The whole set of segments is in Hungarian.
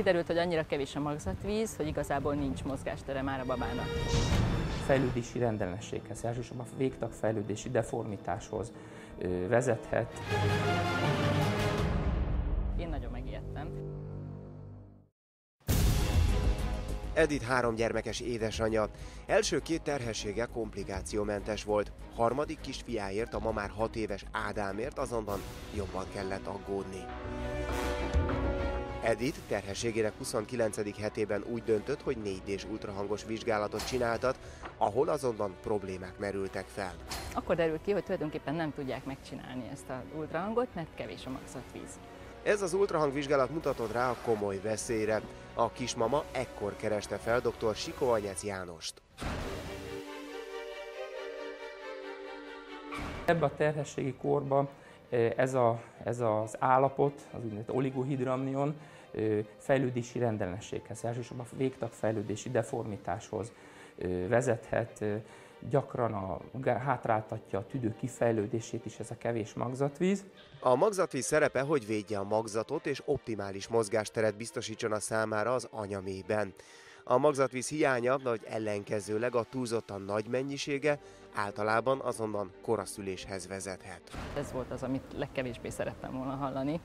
Kiderült, hogy annyira kevés a magzatvíz, hogy igazából nincs mozgástere már a babának. Fejlődési rendellenességhez, elsősorban a végtag fejlődési deformitáshoz ö, vezethet. Én nagyon megijedtem. Edith három gyermekes édesanyja. Első két terhessége komplikációmentes volt. Harmadik kisfiáért, a ma már hat éves Ádámért azonban jobban kellett aggódni. Edith terhességének 29. hetében úgy döntött, hogy 4D-s ultrahangos vizsgálatot csináltat, ahol azonban problémák merültek fel. Akkor derült ki, hogy tulajdonképpen nem tudják megcsinálni ezt az ultrahangot, mert kevés a magzatvíz. Ez az ultrahangvizsgálat mutatott rá a komoly veszélyre. A kismama ekkor kereste fel dr. Sikovanyec Jánost. Ebbe a terhességi korban eh, ez, a, ez az állapot, az úgynevezett oligohidramnion fejlődési rendellenességhez, elsősorban a végtag fejlődési deformitáshoz vezethet, gyakran a, hátráltatja a tüdő kifejlődését is ez a kevés magzatvíz. A magzatvíz szerepe, hogy védje a magzatot és optimális mozgásteret biztosítson a számára az anyamében. A magzatvíz hiánya, vagy ellenkezőleg a túlzottan nagy mennyisége általában azonban koraszüléshez vezethet. Ez volt az, amit legkevésbé szerettem volna hallani,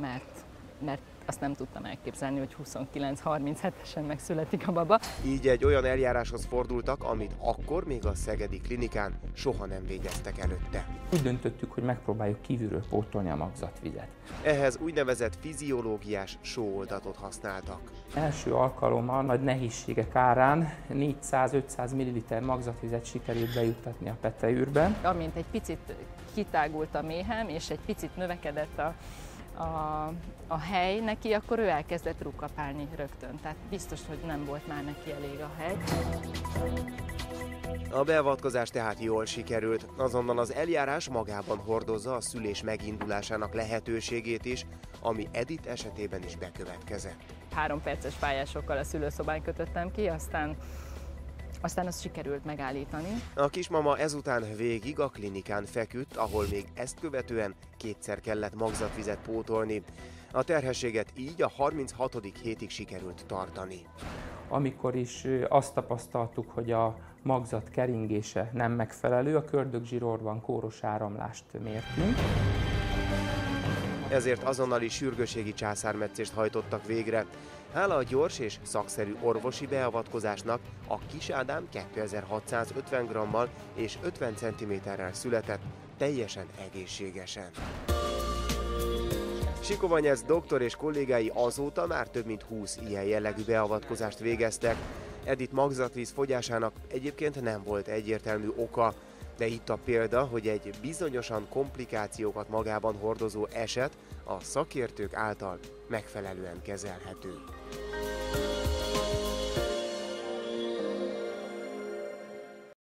mert, mert azt nem tudtam elképzelni, hogy 29-37-esen megszületik a baba. Így egy olyan eljáráshoz fordultak, amit akkor még a Szegedi klinikán soha nem végeztek előtte. Úgy döntöttük, hogy megpróbáljuk kívülről pótolni a magzatvizet. Ehhez úgynevezett fiziológiás sóoldatot használtak. Első alkalommal nagy nehézségek árán 400-500 ml magzatvizet sikerült bejuttatni a petejűrbe. Amint egy picit kitágult a méhem, és egy picit növekedett a a, a hely neki, akkor ő elkezdett rukapálni rögtön. Tehát biztos, hogy nem volt már neki elég a hely. A beavatkozás tehát jól sikerült, azonban az eljárás magában hordozza a szülés megindulásának lehetőségét is, ami Edith esetében is bekövetkezett. Három perces pályásokkal a szülőszobán kötöttem ki, aztán aztán azt sikerült megállítani. A kismama ezután végig a klinikán feküdt, ahol még ezt követően kétszer kellett magzatvizet pótolni. A terhességet így a 36. hétig sikerült tartani. Amikor is azt tapasztaltuk, hogy a magzat keringése nem megfelelő, a kördögzsírorban kóros áramlást mértünk. Ezért azonnali sürgőségi császármetszést hajtottak végre. Hála a gyors és szakszerű orvosi beavatkozásnak a kis Ádám 2650 grammal és 50 cm-rel született, teljesen egészségesen. Sikovanyez doktor és kollégái azóta már több mint 20 ilyen jellegű beavatkozást végeztek. Edith magzatvíz fogyásának egyébként nem volt egyértelmű oka, de itt a példa, hogy egy bizonyosan komplikációkat magában hordozó eset a szakértők által megfelelően kezelhető.